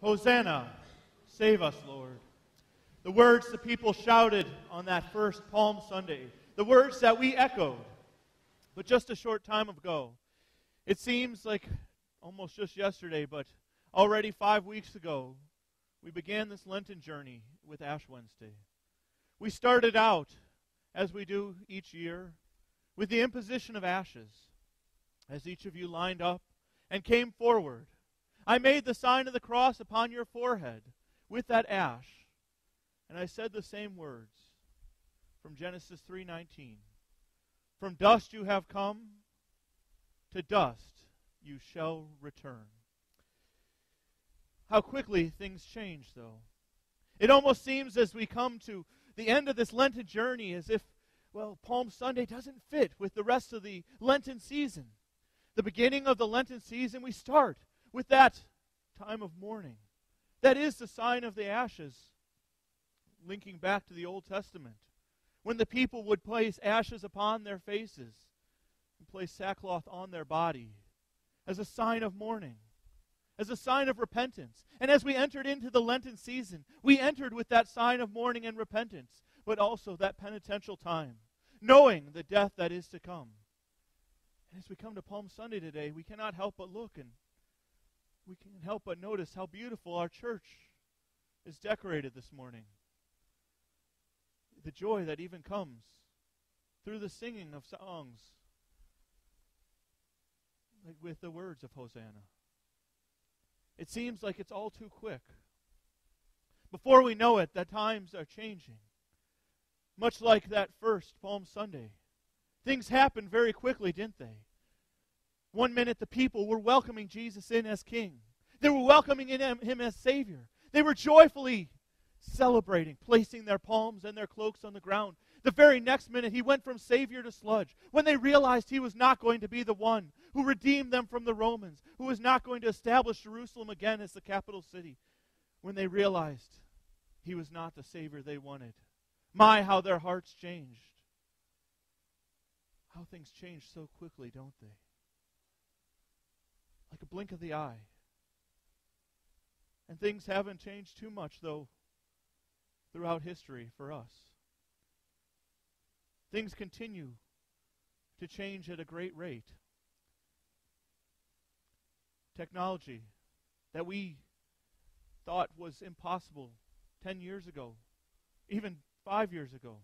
Hosanna, save us, Lord. The words the people shouted on that first Palm Sunday, the words that we echoed, but just a short time ago. It seems like almost just yesterday, but already five weeks ago, we began this Lenten journey with Ash Wednesday. We started out, as we do each year, with the imposition of ashes, as each of you lined up and came forward I made the sign of the cross upon your forehead with that ash. And I said the same words from Genesis 3:19. From dust you have come, to dust you shall return. How quickly things change though. It almost seems as we come to the end of this Lenten journey as if well, Palm Sunday doesn't fit with the rest of the Lenten season. The beginning of the Lenten season, we start with that time of mourning. That is the sign of the ashes, linking back to the Old Testament. When the people would place ashes upon their faces and place sackcloth on their body as a sign of mourning, as a sign of repentance. And as we entered into the Lenten season, we entered with that sign of mourning and repentance, but also that penitential time, knowing the death that is to come. And as we come to Palm Sunday today, we cannot help but look and we can't help but notice how beautiful our church is decorated this morning. The joy that even comes through the singing of songs, like with the words of Hosanna. It seems like it's all too quick. Before we know it, the times are changing. Much like that first Palm Sunday. Things happened very quickly, didn't they? One minute, the people were welcoming Jesus in as king, they were welcoming in him, him as Savior. They were joyfully celebrating, placing their palms and their cloaks on the ground. The very next minute, he went from Savior to sludge. When they realized he was not going to be the one who redeemed them from the Romans, who was not going to establish Jerusalem again as the capital city, when they realized he was not the Savior they wanted. My, how their hearts changed. How things change so quickly, don't they? Like a blink of the eye. And things haven't changed too much, though, throughout history for us. Things continue to change at a great rate. Technology that we thought was impossible 10 years ago, even five years ago,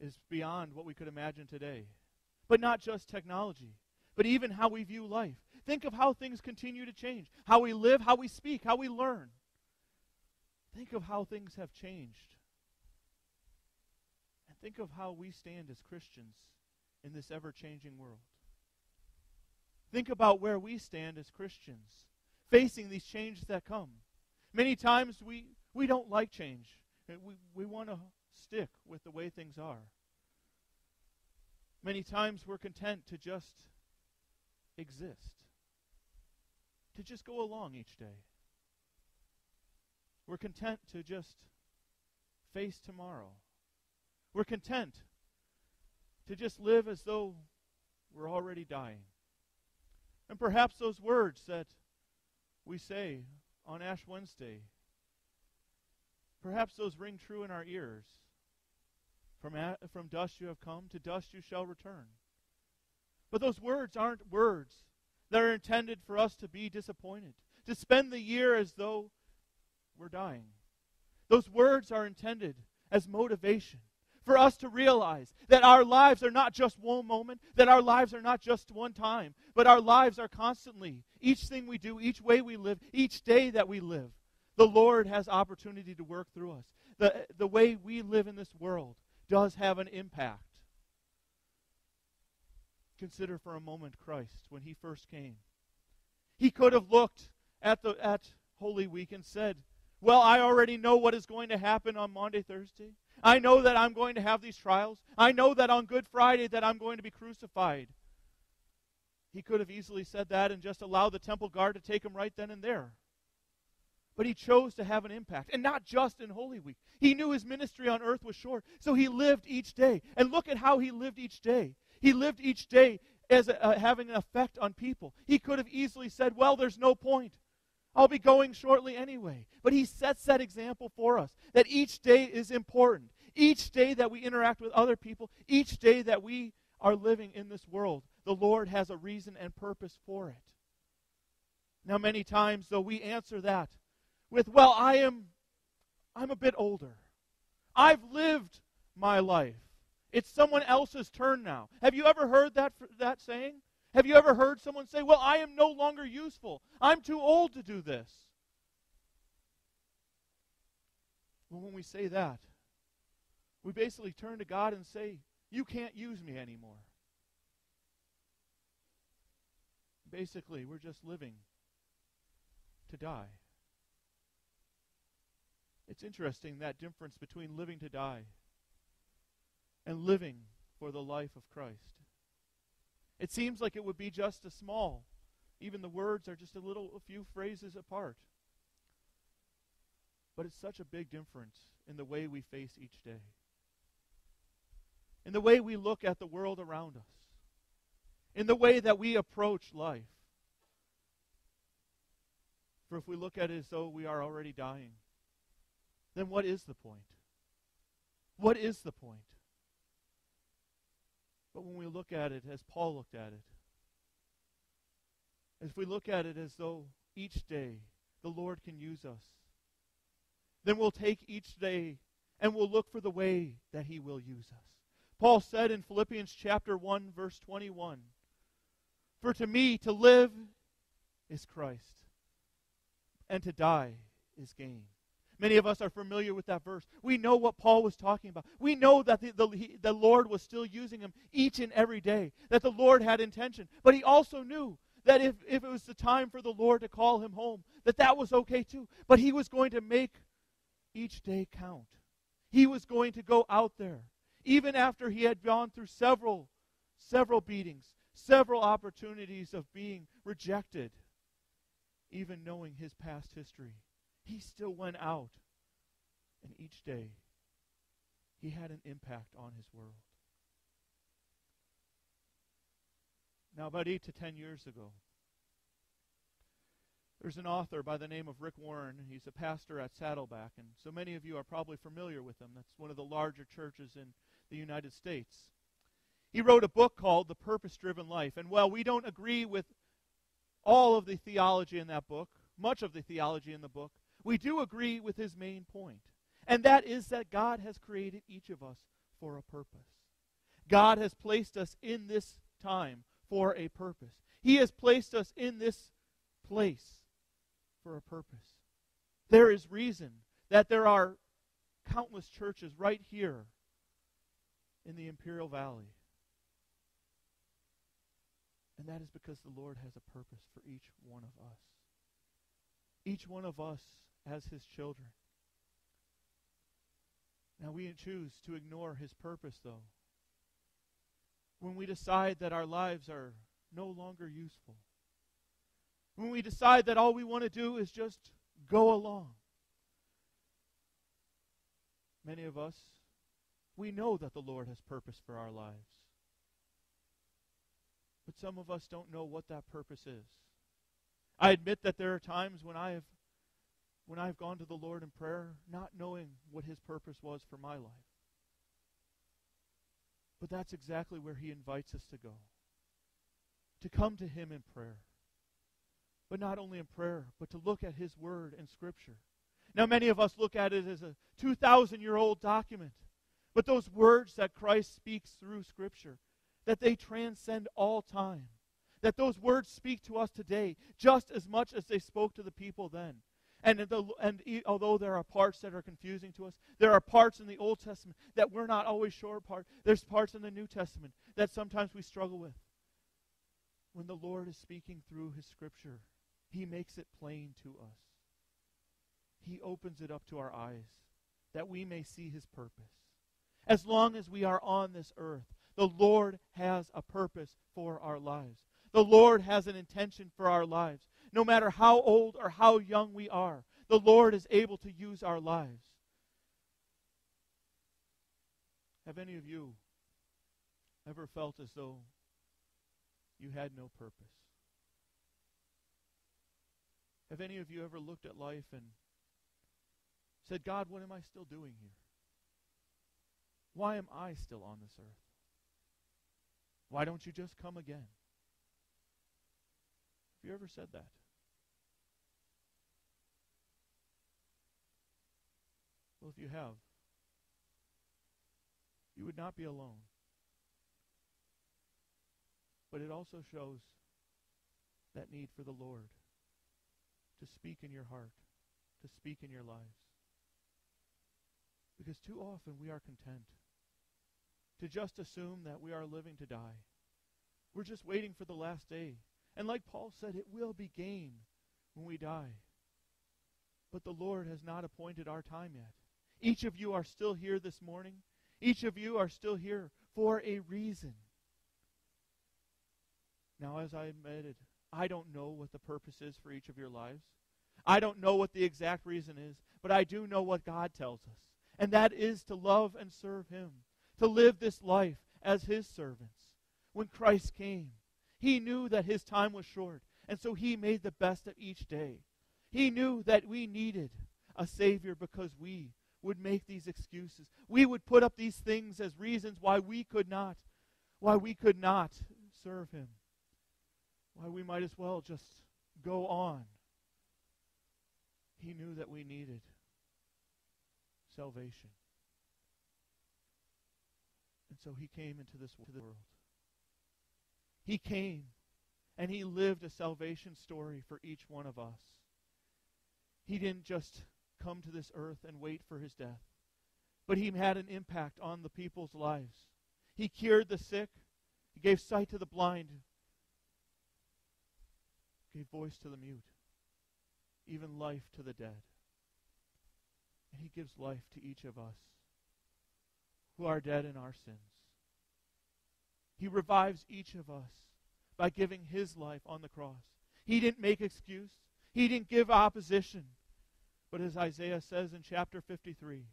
is beyond what we could imagine today. But not just technology but even how we view life. Think of how things continue to change, how we live, how we speak, how we learn. Think of how things have changed. And think of how we stand as Christians in this ever changing world. Think about where we stand as Christians facing these changes that come. Many times we, we don't like change. We, we want to stick with the way things are. Many times we're content to just exist, to just go along each day. We're content to just face tomorrow. We're content to just live as though we're already dying. And perhaps those words that we say on Ash Wednesday, perhaps those ring true in our ears. From, from dust you have come, to dust you shall return. But those words aren't words that are intended for us to be disappointed, to spend the year as though we're dying. Those words are intended as motivation for us to realize that our lives are not just one moment, that our lives are not just one time, but our lives are constantly. Each thing we do, each way we live, each day that we live, the Lord has opportunity to work through us. The, the way we live in this world does have an impact. Consider for a moment Christ when he first came. He could have looked at the at Holy Week and said, "Well, I already know what is going to happen on Maundy Thursday. I know that I'm going to have these trials. I know that on Good Friday that I'm going to be crucified." He could have easily said that and just allowed the temple guard to take him right then and there. But he chose to have an impact, and not just in Holy Week. He knew his ministry on earth was short, so he lived each day. And look at how he lived each day. He lived each day as a, uh, having an effect on people. He could have easily said, Well, there's no point. I'll be going shortly anyway. But he sets that example for us that each day is important. Each day that we interact with other people, each day that we are living in this world, the Lord has a reason and purpose for it. Now, many times, though, we answer that with, well, I am I'm a bit older. I've lived my life. It's someone else's turn now. Have you ever heard that, that saying? Have you ever heard someone say, Well, I am no longer useful. I'm too old to do this? Well, when we say that, we basically turn to God and say, You can't use me anymore. Basically, we're just living to die. It's interesting that difference between living to die and living for the life of Christ. It seems like it would be just a small, even the words are just a little, a few phrases apart. But it's such a big difference in the way we face each day, in the way we look at the world around us, in the way that we approach life. For if we look at it as though we are already dying, then what is the point? What is the point? But when we look at it as Paul looked at it, if we look at it as though each day the Lord can use us, then we'll take each day and we'll look for the way that he will use us. Paul said in Philippians chapter 1 verse 21, "For to me to live is Christ, and to die is gain." Many of us are familiar with that verse. We know what Paul was talking about. We know that the, the, he, the Lord was still using him each and every day, that the Lord had intention. But he also knew that if, if it was the time for the Lord to call him home, that that was okay too. But he was going to make each day count. He was going to go out there, even after he had gone through several, several beatings, several opportunities of being rejected, even knowing his past history he still went out. And each day, he had an impact on his world. Now, about eight to ten years ago, there's an author by the name of Rick Warren. He's a pastor at Saddleback, and so many of you are probably familiar with him. That's one of the larger churches in the United States. He wrote a book called The Purpose Driven Life, and while we don't agree with all of the theology in that book, much of the theology in the book, we do agree with his main point, and that is that God has created each of us for a purpose. God has placed us in this time for a purpose. He has placed us in this place for a purpose. There is reason that there are countless churches right here in the Imperial Valley. And that is because the Lord has a purpose for each one of us. Each one of us as his children. Now we choose to ignore his purpose, though. When we decide that our lives are no longer useful, when we decide that all we want to do is just go along, many of us, we know that the Lord has purpose for our lives. But some of us don't know what that purpose is. I admit that there are times when I have when I've gone to the Lord in prayer, not knowing what His purpose was for my life. But that's exactly where He invites us to go to come to Him in prayer. But not only in prayer, but to look at His Word and Scripture. Now, many of us look at it as a 2,000 year old document. But those words that Christ speaks through Scripture, that they transcend all time. That those words speak to us today just as much as they spoke to the people then. And, the, and although there are parts that are confusing to us, there are parts in the Old Testament that we're not always sure part. There's parts in the New Testament that sometimes we struggle with. When the Lord is speaking through his scripture, he makes it plain to us. He opens it up to our eyes that we may see his purpose. As long as we are on this earth, the Lord has a purpose for our lives. The Lord has an intention for our lives no matter how old or how young we are, the Lord is able to use our lives. Have any of you ever felt as though you had no purpose? Have any of you ever looked at life and said, God, what am I still doing here? Why am I still on this earth? Why don't you just come again? You ever said that? Well, if you have, you would not be alone. But it also shows that need for the Lord to speak in your heart, to speak in your lives. Because too often we are content to just assume that we are living to die. We're just waiting for the last day. And like Paul said, it will be gain when we die. But the Lord has not appointed our time yet. Each of you are still here this morning. Each of you are still here for a reason. Now, as I admitted, I don't know what the purpose is for each of your lives. I don't know what the exact reason is, but I do know what God tells us. And that is to love and serve Him, to live this life as His servants. When Christ came, He knew that His time was short, and so He made the best of each day. He knew that we needed a Savior because we would make these excuses. We would put up these things as reasons why we could not, why we could not serve Him. Why we might as well just go on. He knew that we needed salvation. And so he came into this world. He came and he lived a salvation story for each one of us. He didn't just come to this earth and wait for his death, but he had an impact on the people's lives. He cured the sick, he gave sight to the blind, gave voice to the mute, even life to the dead. And he gives life to each of us who are dead in our sins. He revives each of us by giving his life on the cross. He didn't make excuse. He didn't give opposition. But as Isaiah says in chapter 53,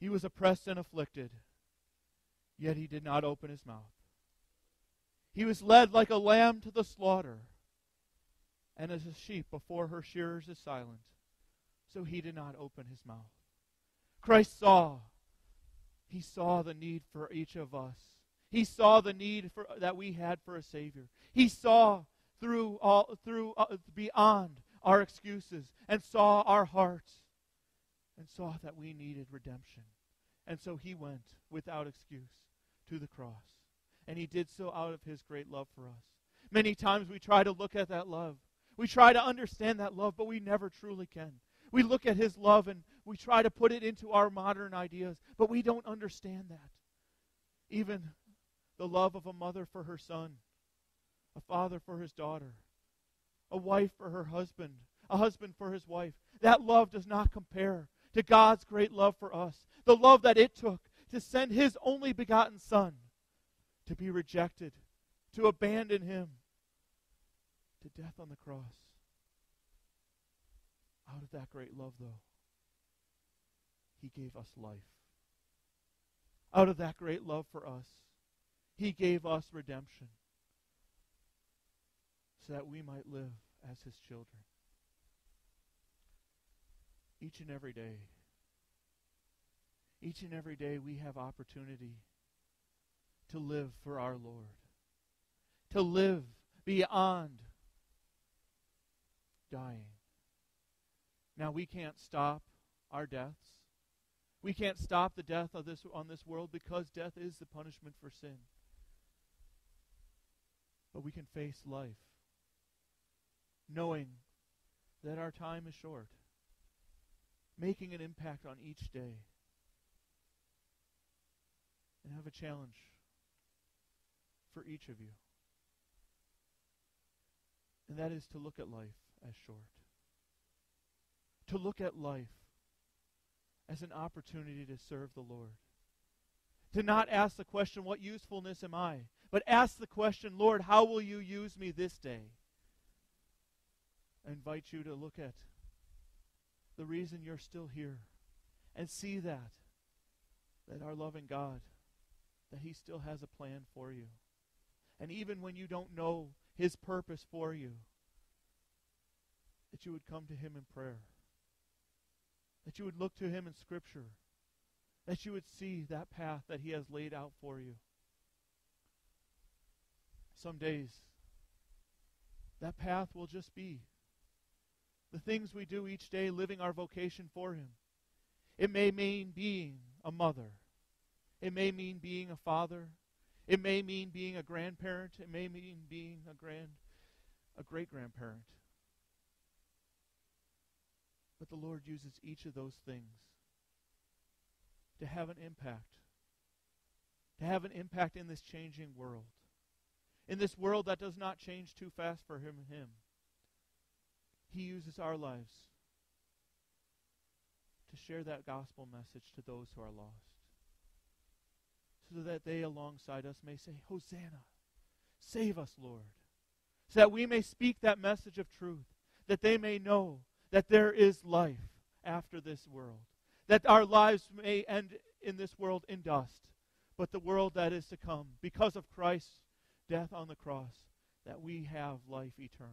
he was oppressed and afflicted, yet he did not open his mouth. He was led like a lamb to the slaughter, and as a sheep before her shearers is silent, so he did not open his mouth. Christ saw. He saw the need for each of us. He saw the need for, that we had for a Savior. He saw through all through uh, beyond our excuses and saw our hearts and saw that we needed redemption. And so he went without excuse to the cross. And he did so out of his great love for us. Many times we try to look at that love. We try to understand that love, but we never truly can. We look at his love and we try to put it into our modern ideas, but we don't understand that. Even the love of a mother for her son, a father for his daughter, a wife for her husband, a husband for his wife. That love does not compare to God's great love for us. The love that it took to send his only begotten son to be rejected, to abandon him to death on the cross. Out of that great love, though, he gave us life. Out of that great love for us, he gave us redemption so that we might live as his children. Each and every day, each and every day we have opportunity to live for our Lord, to live beyond dying. Now we can't stop our deaths. We can't stop the death of this on this world because death is the punishment for sin. But we can face life knowing that our time is short, making an impact on each day. And have a challenge for each of you. And that is to look at life as short. To look at life as an opportunity to serve the Lord. To not ask the question, What usefulness am I? But ask the question, Lord, how will you use me this day? I invite you to look at the reason you're still here and see that that our loving God that he still has a plan for you. And even when you don't know his purpose for you, that you would come to him in prayer, that you would look to him in Scripture, that you would see that path that he has laid out for you. Some days, that path will just be the things we do each day, living our vocation for him. It may mean being a mother. It may mean being a father. It may mean being a grandparent. It may mean being a grand a great grandparent. But the Lord uses each of those things to have an impact. To have an impact in this changing world. In this world that does not change too fast for him and him. He uses our lives to share that gospel message to those who are lost. So that they alongside us may say, Hosanna, save us, Lord. So that we may speak that message of truth, that they may know that there is life after this world, that our lives may end in this world in dust, but the world that is to come, because of Christ's death on the cross, that we have life eternal.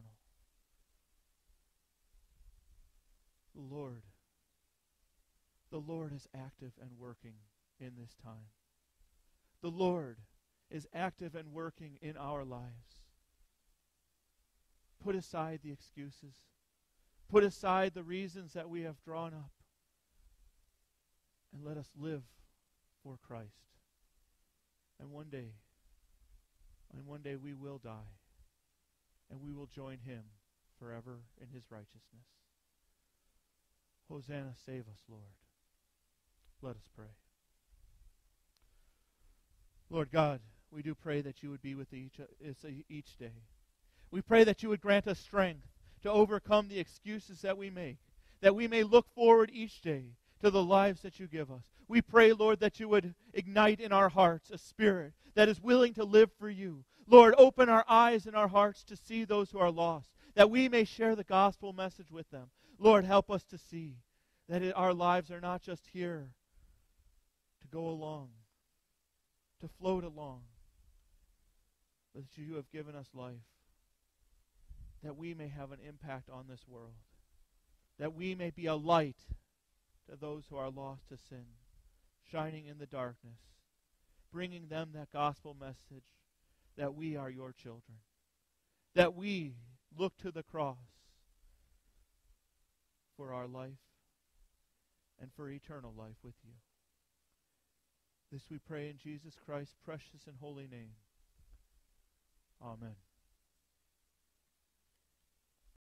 The Lord, the Lord is active and working in this time. The Lord is active and working in our lives. Put aside the excuses. Put aside the reasons that we have drawn up. And let us live for Christ. And one day, and one day we will die. And we will join him forever in his righteousness. Hosanna, save us, Lord. Let us pray. Lord God, we do pray that you would be with each, uh, each day. We pray that you would grant us strength to overcome the excuses that we make, that we may look forward each day to the lives that you give us. We pray, Lord, that you would ignite in our hearts a spirit that is willing to live for you. Lord, open our eyes and our hearts to see those who are lost, that we may share the gospel message with them. Lord, help us to see that it, our lives are not just here to go along, to float along, but that you have given us life that we may have an impact on this world, that we may be a light to those who are lost to sin, shining in the darkness, bringing them that gospel message that we are your children, that we look to the cross for our life and for eternal life with you. This we pray in Jesus Christ's precious and holy name. Amen.